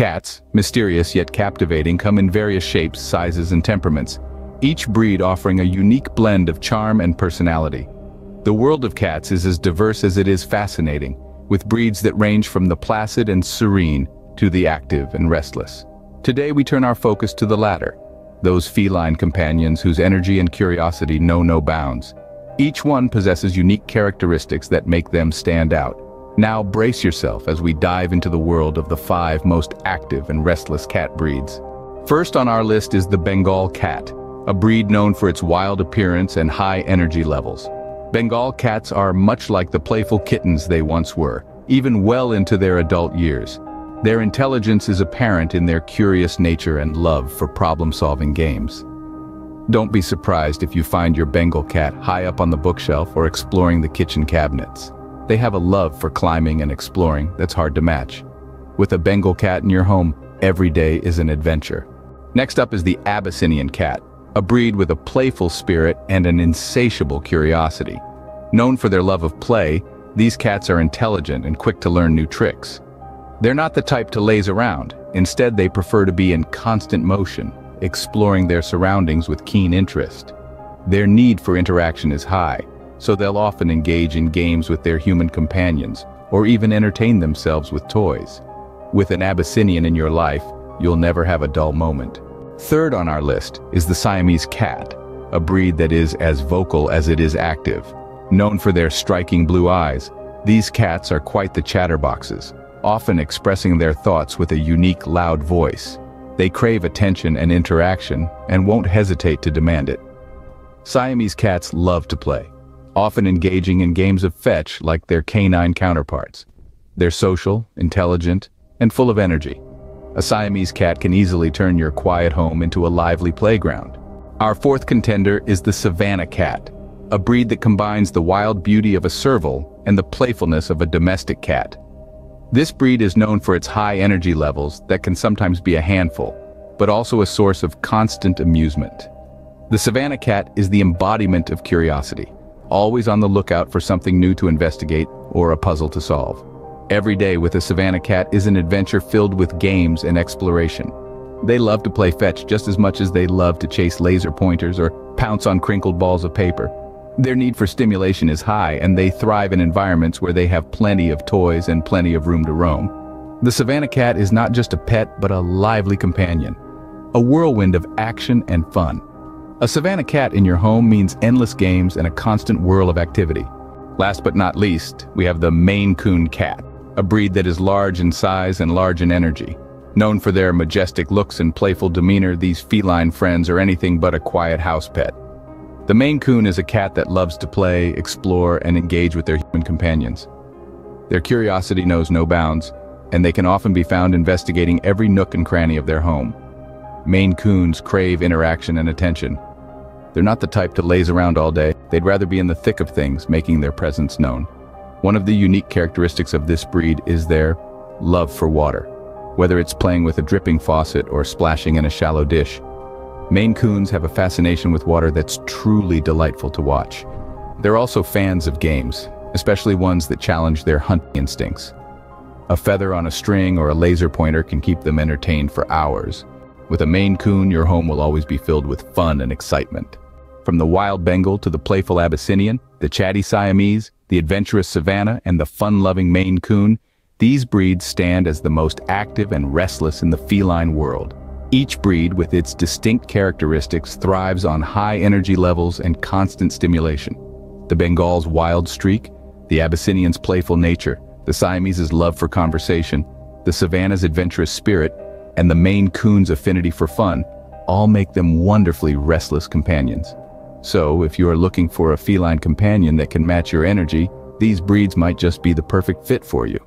Cats, mysterious yet captivating, come in various shapes, sizes, and temperaments, each breed offering a unique blend of charm and personality. The world of cats is as diverse as it is fascinating, with breeds that range from the placid and serene to the active and restless. Today we turn our focus to the latter, those feline companions whose energy and curiosity know no bounds. Each one possesses unique characteristics that make them stand out. Now brace yourself as we dive into the world of the five most active and restless cat breeds. First on our list is the Bengal cat, a breed known for its wild appearance and high energy levels. Bengal cats are much like the playful kittens they once were, even well into their adult years. Their intelligence is apparent in their curious nature and love for problem-solving games. Don't be surprised if you find your Bengal cat high up on the bookshelf or exploring the kitchen cabinets. They have a love for climbing and exploring that's hard to match. With a Bengal cat in your home, every day is an adventure. Next up is the Abyssinian cat, a breed with a playful spirit and an insatiable curiosity. Known for their love of play, these cats are intelligent and quick to learn new tricks. They're not the type to laze around. Instead, they prefer to be in constant motion, exploring their surroundings with keen interest. Their need for interaction is high, so they'll often engage in games with their human companions, or even entertain themselves with toys. With an Abyssinian in your life, you'll never have a dull moment. Third on our list is the Siamese cat, a breed that is as vocal as it is active. Known for their striking blue eyes, these cats are quite the chatterboxes, often expressing their thoughts with a unique loud voice. They crave attention and interaction and won't hesitate to demand it. Siamese cats love to play, often engaging in games of fetch like their canine counterparts. They're social, intelligent, and full of energy. A Siamese cat can easily turn your quiet home into a lively playground. Our fourth contender is the Savannah cat, a breed that combines the wild beauty of a serval and the playfulness of a domestic cat. This breed is known for its high energy levels that can sometimes be a handful, but also a source of constant amusement. The Savannah cat is the embodiment of curiosity, always on the lookout for something new to investigate or a puzzle to solve. Every day with a Savannah cat is an adventure filled with games and exploration. They love to play fetch just as much as they love to chase laser pointers or pounce on crinkled balls of paper. Their need for stimulation is high and they thrive in environments where they have plenty of toys and plenty of room to roam. The Savannah cat is not just a pet but a lively companion, a whirlwind of action and fun. A Savannah cat in your home means endless games and a constant whirl of activity. Last but not least, we have the Maine Coon cat, a breed that is large in size and large in energy. Known for their majestic looks and playful demeanor, these feline friends are anything but a quiet house pet. The Maine Coon is a cat that loves to play, explore, and engage with their human companions. Their curiosity knows no bounds, and they can often be found investigating every nook and cranny of their home. Maine Coons crave interaction and attention. They're not the type to laze around all day, they'd rather be in the thick of things, making their presence known. One of the unique characteristics of this breed is their love for water. Whether it's playing with a dripping faucet or splashing in a shallow dish, Maine Coons have a fascination with water that's truly delightful to watch. They're also fans of games, especially ones that challenge their hunting instincts. A feather on a string or a laser pointer can keep them entertained for hours. With a Maine Coon, your home will always be filled with fun and excitement. From the wild Bengal to the playful Abyssinian, the chatty Siamese, the adventurous Savannah, and the fun-loving Maine Coon, these breeds stand as the most active and restless in the feline world. Each breed, with its distinct characteristics, thrives on high energy levels and constant stimulation. The Bengal's wild streak, the Abyssinian's playful nature, the Siamese's love for conversation, the Savannah's adventurous spirit, and the Maine Coon's affinity for fun, all make them wonderfully restless companions. So, if you are looking for a feline companion that can match your energy, these breeds might just be the perfect fit for you.